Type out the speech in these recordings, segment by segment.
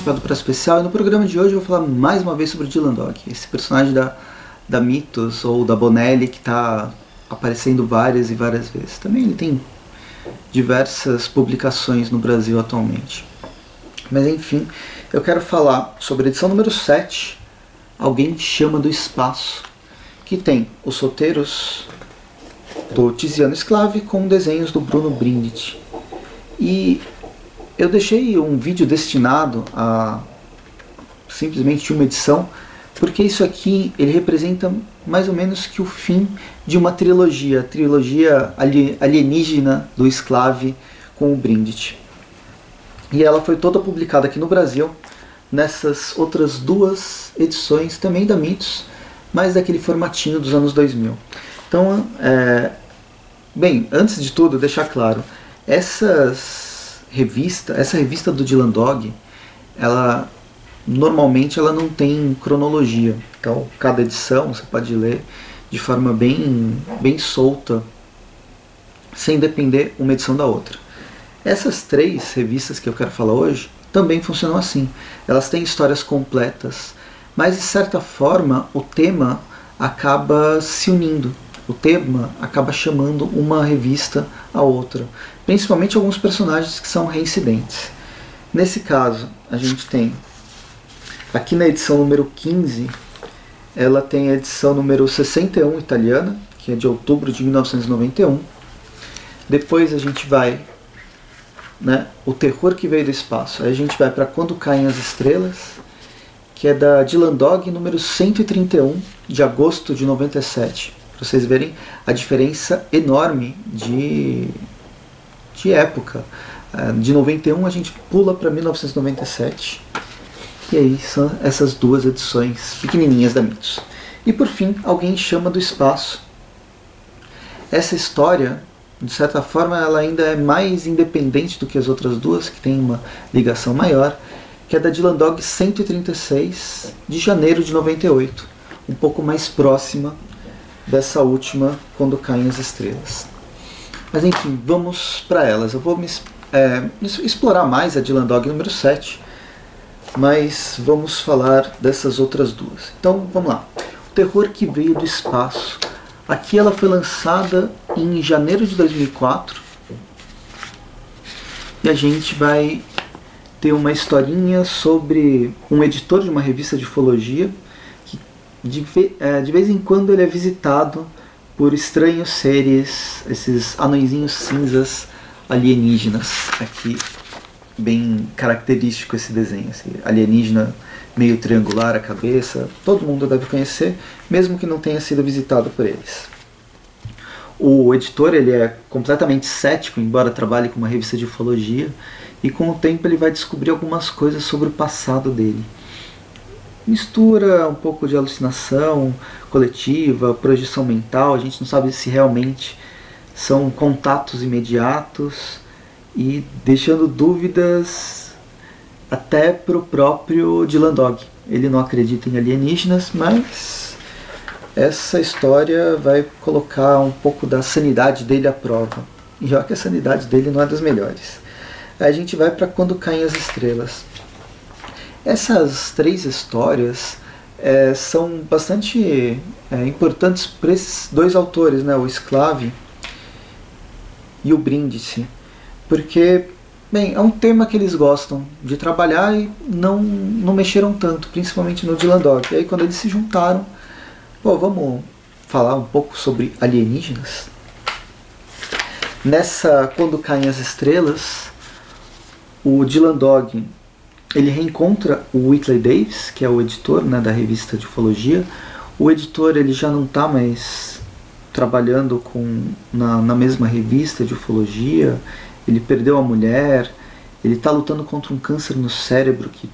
Chapéu do Prazo Especial e no programa de hoje eu vou falar mais uma vez sobre Dylan Dog, esse personagem da, da Mythos ou da Bonelli que está aparecendo várias e várias vezes. Também ele tem diversas publicações no Brasil atualmente. Mas enfim, eu quero falar sobre a edição número 7, Alguém Chama do Espaço, que tem os roteiros do Tiziano Sclave com desenhos do Bruno Brindit. E eu deixei um vídeo destinado a simplesmente uma edição, porque isso aqui ele representa mais ou menos que o fim de uma trilogia, a trilogia alienígena do Esclave com o Brindit. E ela foi toda publicada aqui no Brasil, nessas outras duas edições também da Mitos, mas daquele formatinho dos anos 2000. Então, é, bem, antes de tudo, deixar claro, essas revista, essa revista do Dylan Dog, ela normalmente ela não tem cronologia. Então, cada edição você pode ler de forma bem, bem solta, sem depender uma edição da outra. Essas três revistas que eu quero falar hoje também funcionam assim. Elas têm histórias completas, mas de certa forma o tema acaba se unindo. O tema acaba chamando uma revista a outra principalmente alguns personagens que são reincidentes. Nesse caso, a gente tem aqui na edição número 15, ela tem a edição número 61 italiana, que é de outubro de 1991. Depois a gente vai, né, o terror que veio do espaço. Aí a gente vai para Quando Caem as Estrelas, que é da Dylan Dog número 131 de agosto de 97. Para vocês verem a diferença enorme de de época. Ah, de 91 a gente pula para 1997. E aí são essas duas edições pequenininhas da Mitos. E por fim, Alguém Chama do Espaço. Essa história, de certa forma, ela ainda é mais independente do que as outras duas, que tem uma ligação maior, que é da Dylan Dog 136, de janeiro de 98. Um pouco mais próxima dessa última, Quando Caem as Estrelas. Mas enfim, vamos para elas. Eu vou me, é, explorar mais a Dylan Dog número 7, mas vamos falar dessas outras duas. Então vamos lá. O Terror que Veio do Espaço. Aqui ela foi lançada em janeiro de 2004 e a gente vai ter uma historinha sobre um editor de uma revista de ufologia de, é, de vez em quando ele é visitado por estranhos seres, esses anõezinhos cinzas alienígenas. Aqui, bem característico esse desenho, esse alienígena meio triangular a cabeça, todo mundo deve conhecer, mesmo que não tenha sido visitado por eles. O editor ele é completamente cético, embora trabalhe com uma revista de ufologia, e com o tempo ele vai descobrir algumas coisas sobre o passado dele mistura um pouco de alucinação coletiva, projeção mental, a gente não sabe se realmente são contatos imediatos e deixando dúvidas até para o próprio Dylan Dog. Ele não acredita em alienígenas, mas essa história vai colocar um pouco da sanidade dele à prova. E olha que a sanidade dele não é das melhores. Aí a gente vai para Quando Caem as Estrelas. Essas três histórias é, são bastante é, importantes para esses dois autores, né, o Esclave e o Brindisi, porque bem, é um tema que eles gostam de trabalhar e não, não mexeram tanto, principalmente no Dylan Dog. E aí quando eles se juntaram, pô, vamos falar um pouco sobre alienígenas? Nessa Quando Caem as Estrelas, o Dylan Dog ele reencontra o Whitley Davis, que é o editor né, da revista de ufologia. O editor ele já não está mais trabalhando com na, na mesma revista de ufologia. Ele perdeu a mulher. Ele está lutando contra um câncer no cérebro que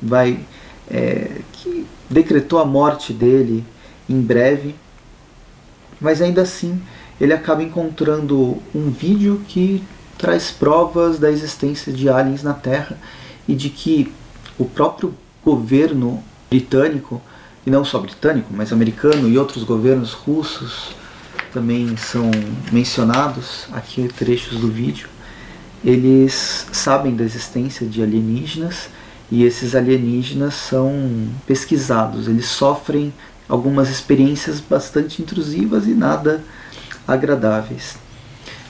vai é, que decretou a morte dele em breve. Mas ainda assim ele acaba encontrando um vídeo que traz provas da existência de aliens na Terra e de que o próprio governo britânico, e não só britânico, mas americano e outros governos russos também são mencionados aqui trechos do vídeo. Eles sabem da existência de alienígenas e esses alienígenas são pesquisados. Eles sofrem algumas experiências bastante intrusivas e nada agradáveis.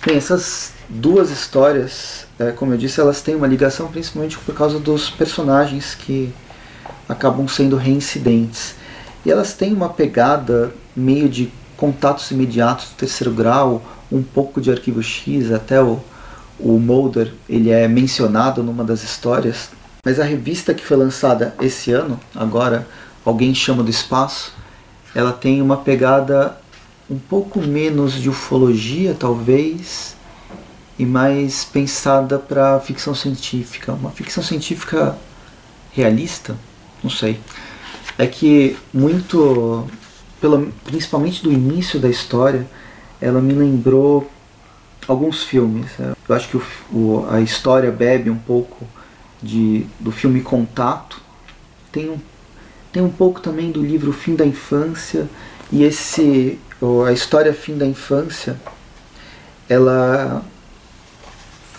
Bem, essas duas histórias, é, como eu disse, elas têm uma ligação principalmente por causa dos personagens que acabam sendo reincidentes. E elas têm uma pegada meio de contatos imediatos do terceiro grau, um pouco de arquivo X, até o, o Mulder ele é mencionado numa das histórias. Mas a revista que foi lançada esse ano, agora Alguém Chama do Espaço, ela tem uma pegada um pouco menos de ufologia, talvez, e mais pensada para ficção científica. Uma ficção científica realista? Não sei. É que muito pela, principalmente do início da história, ela me lembrou alguns filmes. Eu acho que o, o, a história bebe um pouco de, do filme Contato, tem um, tem um pouco também do livro Fim da Infância, e esse a história Fim da Infância, ela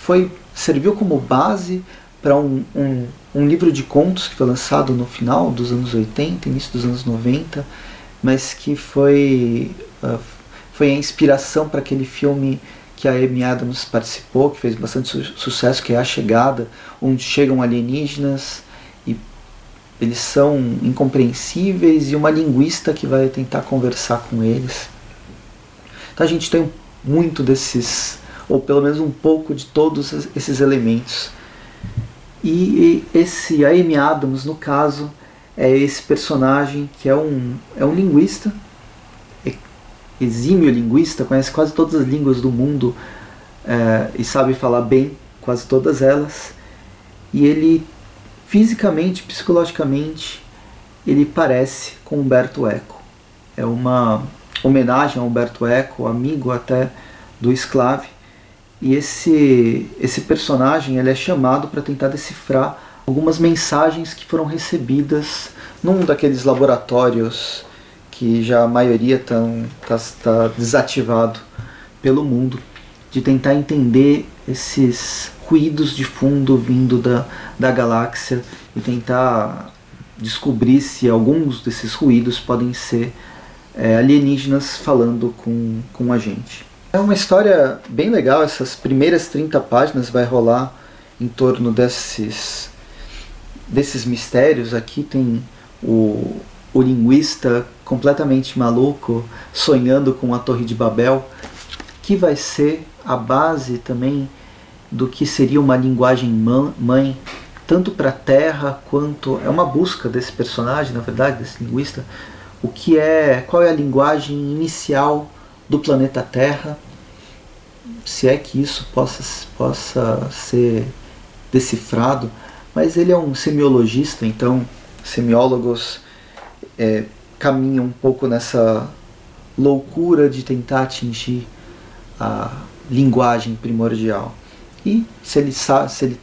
foi serviu como base para um, um, um livro de contos que foi lançado no final dos anos 80, início dos anos 90, mas que foi, uh, foi a inspiração para aquele filme que a Amy Adams participou, que fez bastante su sucesso, que é A Chegada, onde chegam alienígenas e eles são incompreensíveis e uma linguista que vai tentar conversar com eles. Então a gente tem muito desses, ou pelo menos um pouco de todos esses elementos. E esse Amy Adams, no caso, é esse personagem que é um, é um linguista, exímio linguista, conhece quase todas as línguas do mundo é, e sabe falar bem quase todas elas. E ele, fisicamente, psicologicamente, ele parece com Humberto Eco. É uma homenagem a Humberto Eco, amigo até do Esclave. E esse, esse personagem ele é chamado para tentar decifrar algumas mensagens que foram recebidas num daqueles laboratórios que já a maioria está tá, tá desativado pelo mundo, de tentar entender esses ruídos de fundo vindo da, da galáxia e tentar descobrir se alguns desses ruídos podem ser é, alienígenas falando com, com a gente. É uma história bem legal, essas primeiras 30 páginas vai rolar em torno desses desses mistérios, aqui tem o, o linguista completamente maluco sonhando com a Torre de Babel, que vai ser a base também do que seria uma linguagem mãe, tanto para a Terra quanto é uma busca desse personagem, na verdade, desse linguista, o que é, qual é a linguagem inicial do planeta Terra, se é que isso possa, possa ser decifrado mas ele é um semiologista, então semiólogos é, caminham um pouco nessa loucura de tentar atingir a linguagem primordial. E se ele, se ele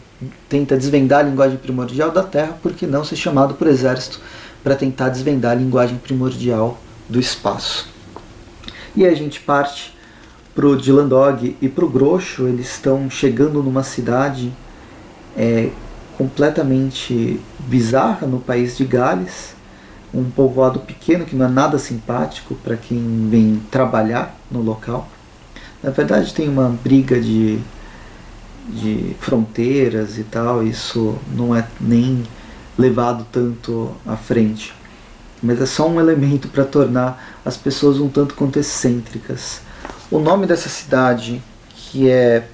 tenta desvendar a linguagem primordial da Terra, por que não ser chamado por exército para tentar desvendar a linguagem primordial do espaço? E a gente parte para o Dylan Dog e para o Grosso, eles estão chegando numa cidade é, completamente bizarra no país de Gales, um povoado pequeno que não é nada simpático para quem vem trabalhar no local. Na verdade, tem uma briga de, de fronteiras e tal, isso não é nem levado tanto à frente. Mas é só um elemento para tornar as pessoas um tanto quanto excêntricas. O nome dessa cidade, que é.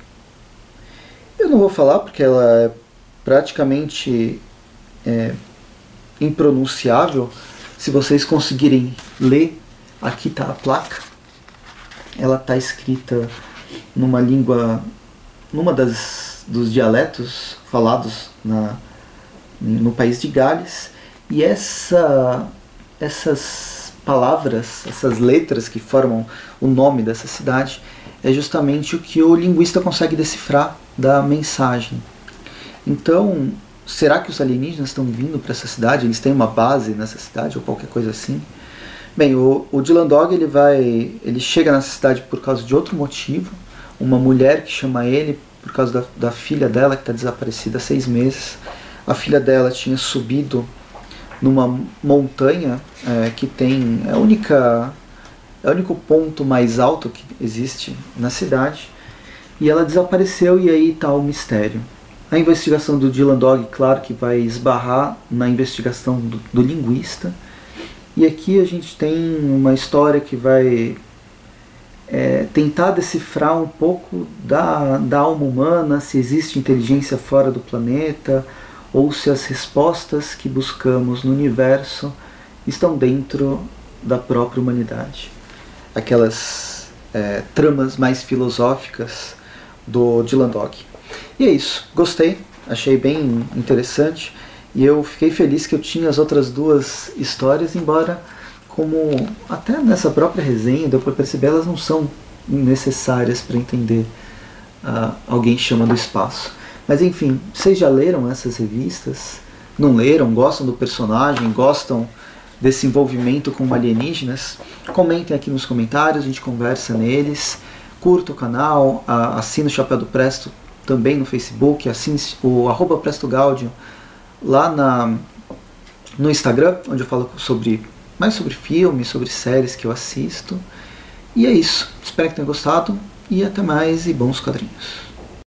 Eu não vou falar porque ela é praticamente é, impronunciável. Se vocês conseguirem ler, aqui está a placa. Ela está escrita numa língua, numa das dos dialetos falados na, no país de Gales. E essa, essas palavras, essas letras que formam o nome dessa cidade, é justamente o que o linguista consegue decifrar da mensagem. Então, será que os alienígenas estão vindo para essa cidade? Eles têm uma base nessa cidade ou qualquer coisa assim? Bem, o, o Dylan Dog ele vai, ele chega nessa cidade por causa de outro motivo. Uma mulher que chama ele por causa da, da filha dela que está desaparecida há seis meses. a filha dela tinha subido numa montanha é, que tem é a única é o único ponto mais alto que existe na cidade e ela desapareceu e aí está o mistério. A investigação do Dylan Dog, claro que vai esbarrar na investigação do, do linguista. E aqui a gente tem uma história que vai é, tentar decifrar um pouco da, da alma humana, se existe inteligência fora do planeta, ou se as respostas que buscamos no universo estão dentro da própria humanidade. Aquelas é, tramas mais filosóficas do Dylan Dog. E é isso, gostei, achei bem interessante e eu fiquei feliz que eu tinha as outras duas histórias, embora como até nessa própria resenha deu para perceber elas não são necessárias para entender uh, alguém chama do espaço. Mas enfim, vocês já leram essas revistas? Não leram? Gostam do personagem? Gostam desse envolvimento com alienígenas? Comentem aqui nos comentários, a gente conversa neles. Curta o canal, assina o Chapéu do Presto também no Facebook, assim o arroba Presto Gaudio lá na, no Instagram, onde eu falo sobre mais sobre filmes, sobre séries que eu assisto. E é isso. Espero que tenham gostado e até mais e bons quadrinhos.